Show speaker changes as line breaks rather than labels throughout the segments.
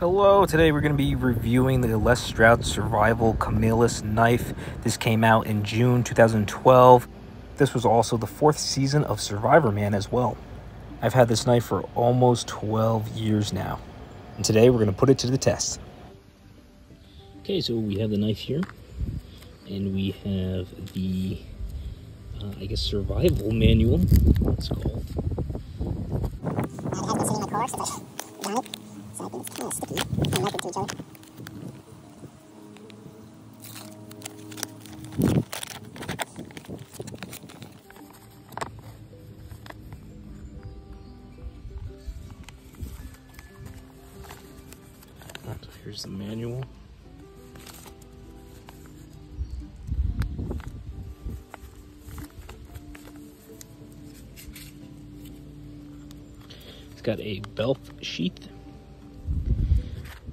Hello, today we're going to be reviewing the Les Stroud Survival Camillus knife. This came out in June 2012. This was also the fourth season of Survivorman as well. I've had this knife for almost 12 years now. And today we're going to put it to the test. Okay, so we have the knife here. And we have the, uh, I guess, survival manual, it's called.
Think it's kind of sticky and connected to each other.
Here's the manual. It's got a belt sheath.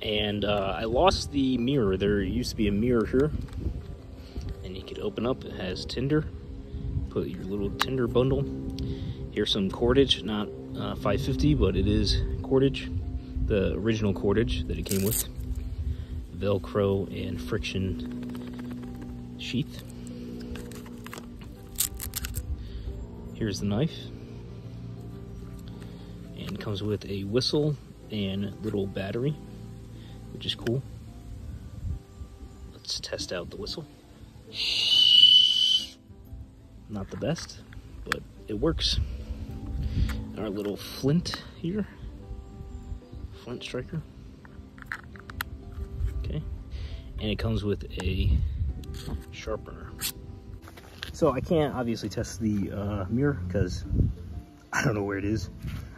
And uh, I lost the mirror. There used to be a mirror here. And you could open up. It has tinder. Put your little tinder bundle. Here's some cordage. Not uh, 550, but it is cordage. The original cordage that it came with. Velcro and friction sheath. Here's the knife. And comes with a whistle and little battery, which is cool. Let's test out the whistle. Not the best, but it works. Our little flint here. Flint striker. Okay. And it comes with a sharpener. So I can't obviously test the uh, mirror because I don't know where it is.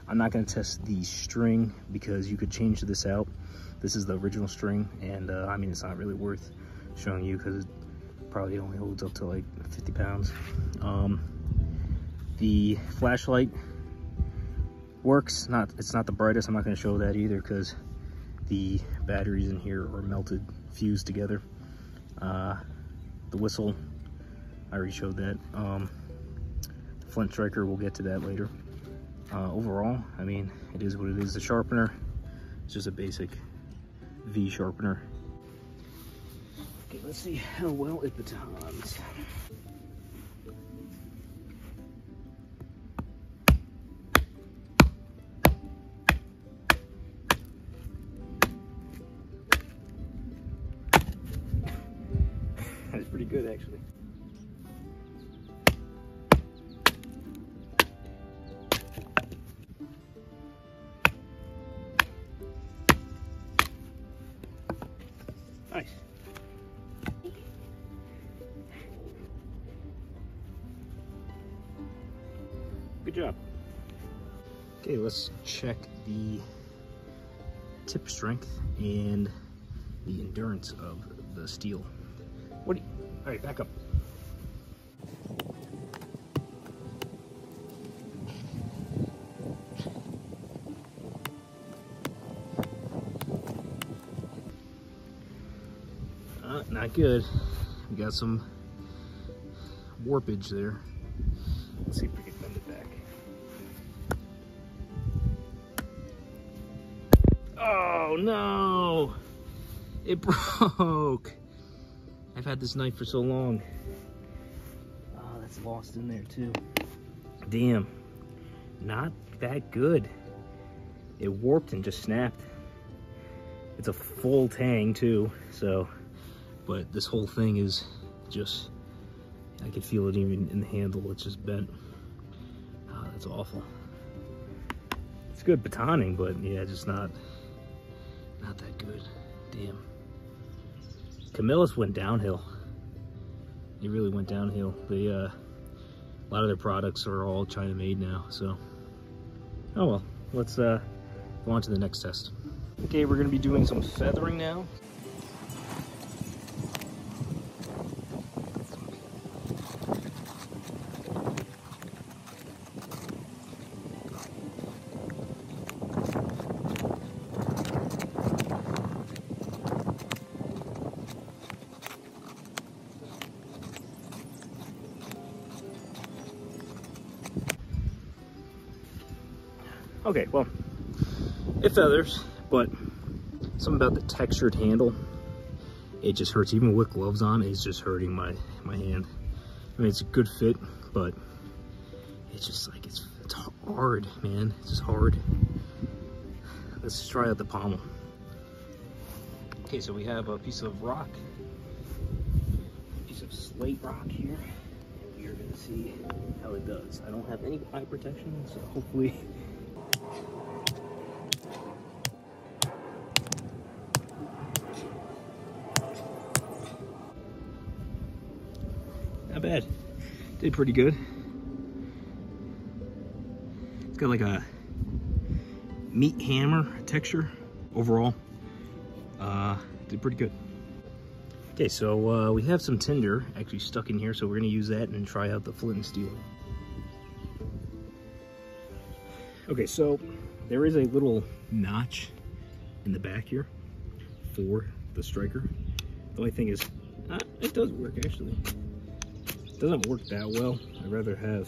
I'm not going to test the string because you could change this out. This is the original string and uh, I mean it's not really worth showing you because it probably only holds up to like 50 pounds. Um, the flashlight works. Not It's not the brightest. I'm not going to show that either because the batteries in here are melted, fused together. Uh, the whistle, I already showed that. Um, the flint striker, we'll get to that later. Uh, overall, I mean, it is what it is. The sharpener, it's just a basic V sharpener. Okay, let's see how well it batons. Good job. Okay, let's check the tip strength and the endurance of the steel. What do you, all right, back up. Uh, not good. We got some warpage there. Let's see if we can Oh no! It broke! I've had this knife for so long. Oh, that's lost in there too. Damn. Not that good. It warped and just snapped. It's a full tang too, so, but this whole thing is just, I can feel it even in the handle, it's just bent. Oh, that's awful. It's good batoning, but yeah, just not, not that good. Damn. Camillus went downhill. It really went downhill. They, uh, a lot of their products are all China made now, so. Oh well, let's uh, go on to the next test. Okay, we're gonna be doing some feathering now. Okay, well, it feathers, but something about the textured handle. It just hurts, even with gloves on, it's just hurting my, my hand. I mean, it's a good fit, but it's just like, it's, it's hard, man. It's just hard. Let's try out the pommel. Okay, so we have a piece of rock, piece of slate rock here, and we are gonna see how it does. I don't have any eye protection, so hopefully bad. Did pretty good. It's got like a meat hammer texture overall. Uh, did pretty good. Okay, so uh, we have some tinder actually stuck in here, so we're gonna use that and try out the flint and steel. Okay, so there is a little notch in the back here for the striker. The only thing is, uh, it does work actually. Doesn't work that well. I'd rather have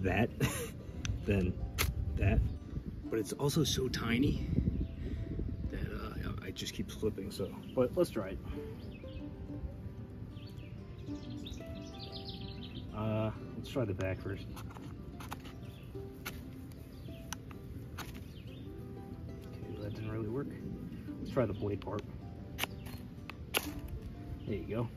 that than that. But it's also so tiny that uh, I just keep slipping. So, but let's try it. Uh, let's try the back first. Okay, that didn't really work. Let's try the blade part. There you go.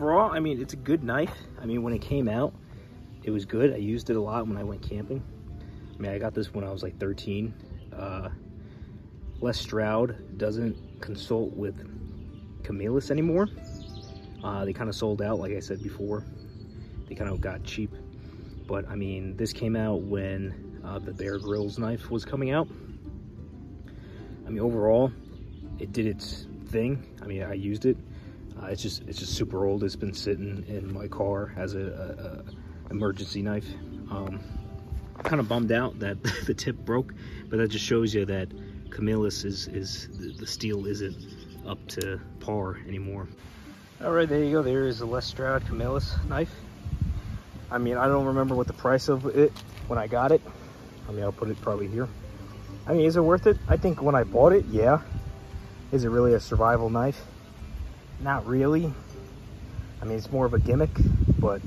Overall, I mean, it's a good knife. I mean, when it came out, it was good. I used it a lot when I went camping. I mean, I got this when I was like 13. Uh, Les Stroud doesn't consult with Camillus anymore. Uh, they kind of sold out, like I said before. They kind of got cheap. But, I mean, this came out when uh, the Bear Grylls knife was coming out. I mean, overall, it did its thing. I mean, I used it. Uh, it's just it's just super old. It's been sitting in my car as a, a, a emergency knife. Um, kind of bummed out that the tip broke, but that just shows you that Camillus is is the, steel isn't up to par anymore. All right, there you go. There is the Les Stroud Camillus knife. I mean, I don't remember what the price of it when I got it. I mean, I'll put it probably here. I mean, is it worth it? I think when I bought it, yeah. Is it really a survival knife? Not really. I mean, it's more of a gimmick, but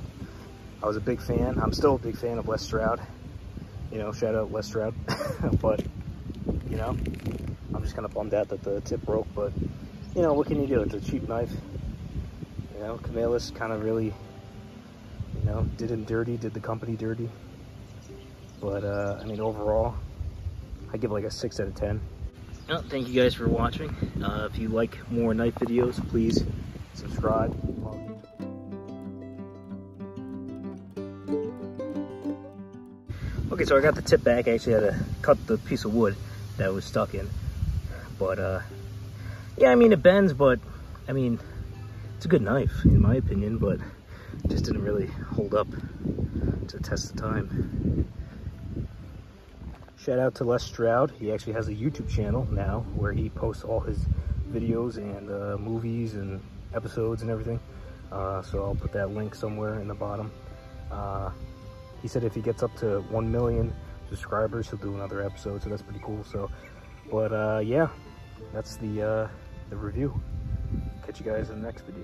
I was a big fan. I'm still a big fan of Les Stroud. You know, shout out Les Stroud. but, you know, I'm just kind of bummed out that the tip broke, but, you know, what can you do? It's a cheap knife. You know, Camillus kind of really, you know, did him dirty, did the company dirty. But, uh, I mean, overall, I give like a 6 out of 10. Thank you guys for watching. Uh, if you like more knife videos, please subscribe. Okay, so I got the tip back. I actually had to cut the piece of wood that was stuck in. But, uh, yeah, I mean, it bends, but, I mean, it's a good knife, in my opinion, but just didn't really hold up to test the time. Shout out to Les Stroud. He actually has a YouTube channel now where he posts all his videos and uh, movies and episodes and everything. Uh, so I'll put that link somewhere in the bottom. Uh, he said if he gets up to 1 million subscribers, he'll do another episode. So that's pretty cool. So, but uh, yeah, that's the, uh, the review. Catch you guys in the next video.